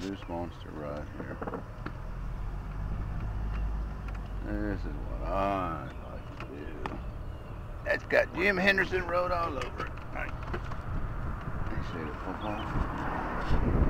Caboose Monster right here. This is what I like to do. That's got Jim Henderson Road all over it. Right. You see the football?